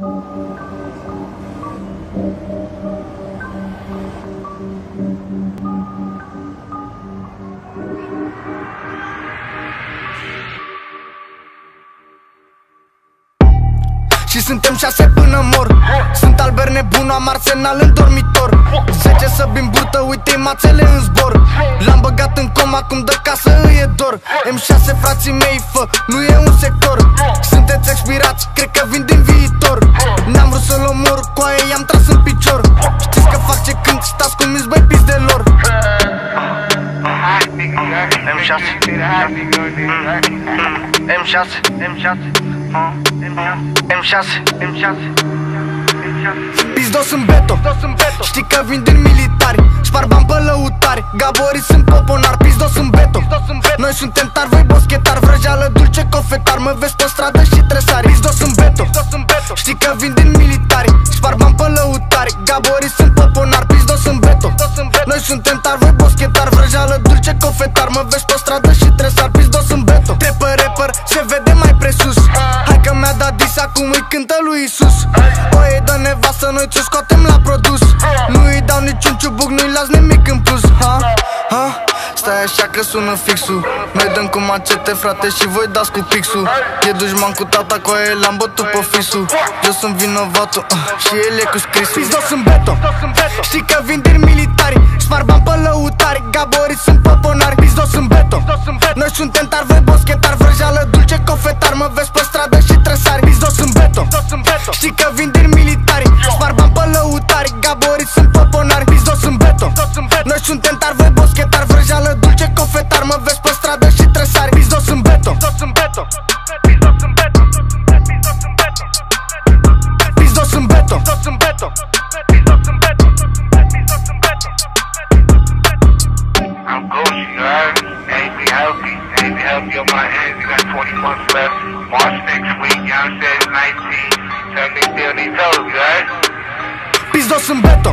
Și suntem șase până mor. Sunt alber nebun, am arsenal în dormitor. Zece să bim burtă, uite mațele în zbor. L-am băgat în coma, acum de casă îi e dor. M6 frații mei, fă, nu e un sector. Sunteți fac ce când stați cu minți, băi, pis de lor M6 M6 M6 M6 M6 Pizdos în beto. Știi că vin din militari. Spar bani pe lăutari. Gaborii sunt poponari Pizdos în beto. Noi suntem tari, voi boschetar Vrăjeală dulce, cofetar. Mă vezi pe stradă și tresari. Pizdos în beto. Știi că vin din militari. Spar bani pe lăutari. Gaborii Noi suntem tari, voi boschetar Vrăjeală dulce, cofetar. Mă vezi pe stradă și tresari Pizdos în beto Trepă rapper, se vede mai presus. Acum îi cântă lui Isus. O e de nevastă, noi ți-o scoatem la produs. Nu îi dau niciun ciubuc, nu-i las nimic în plus. Ha? Ha? Stai așa că sună fixul. Noi dăm cu macete frate și voi dați cu pixul. E dușman cu tata cu el l-am bătut pe fisul. Eu sunt vinovatul uh, și el e cu scrisul. Pizdos sunt beto Știi că vin din militari suntem tari, voi boschetari Vrăjeală dulce, cofetar. Mă vezi pe stradă și tresari Pizdos sunt beto Știi că vin din militari Spar bani pe lăutari Gaboriți sunt poponari Pizdos sunt beto Noi suntem tari, voi boschetari Vrăjeală dulce, cofetar. Mă vezi pe healthy on my hands. You got 20 months left. March next week, you know what I'm saying? 19. Tell me still these toes, you heard? Pizdos sunt beto